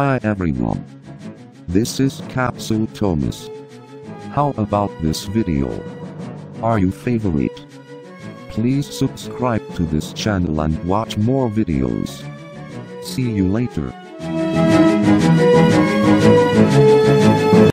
Hi everyone. This is Capsule Thomas. How about this video? Are you favorite? Please subscribe to this channel and watch more videos. See you later.